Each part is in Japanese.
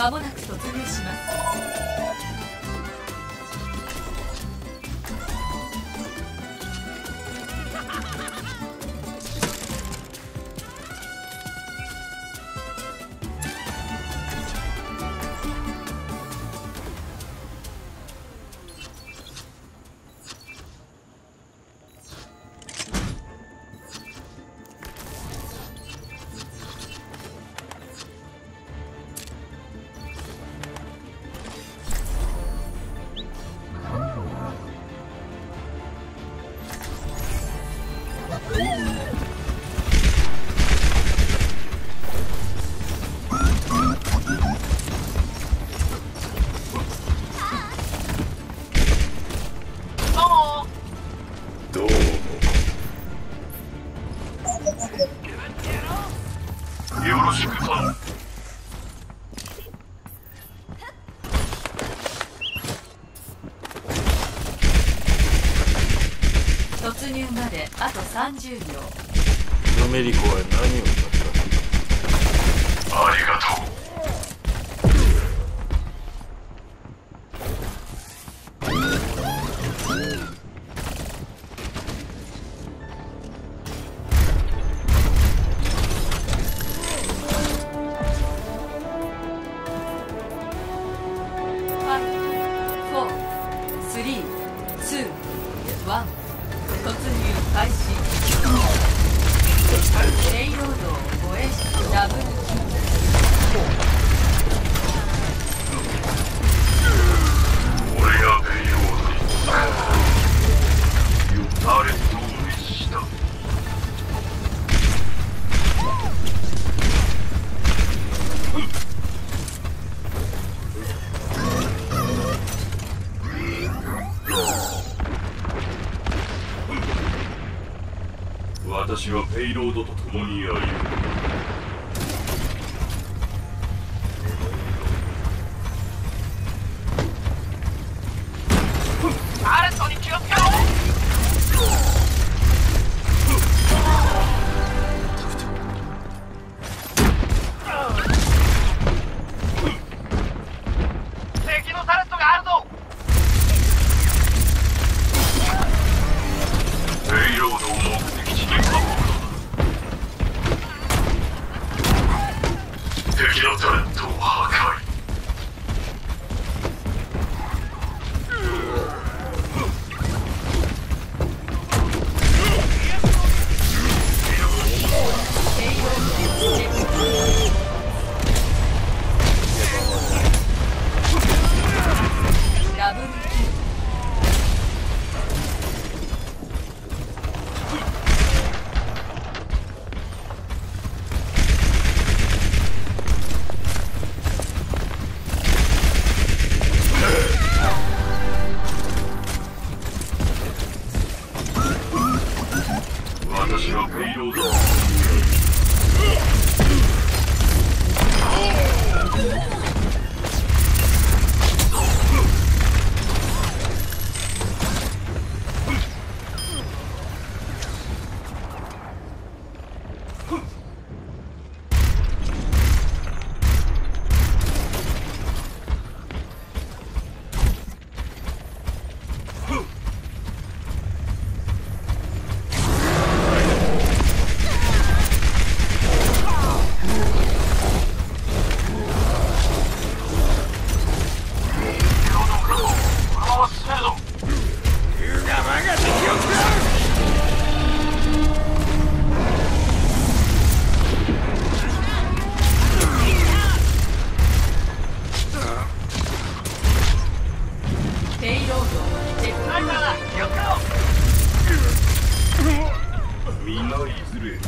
間もなく突入します。入まであと30秒。ヌメリコは何を言った？ありがとう私はペイロードと共に歩む敵のタレントを破壊。皆いずれこ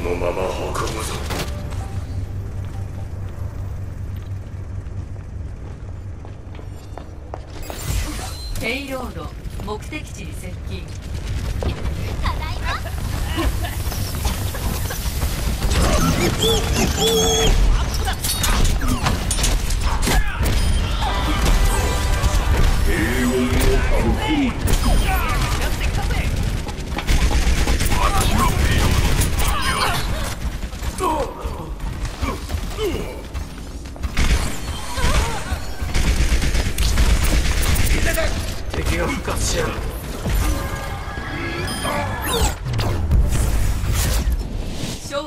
のまま運ぶぞペイロード目的地に接近。敵が復活しやる。勝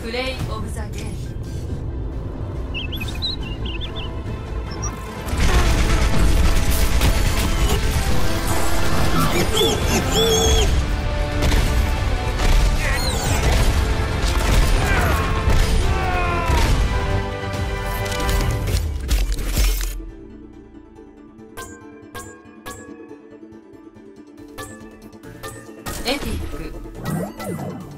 プレイオブザゲームエピック。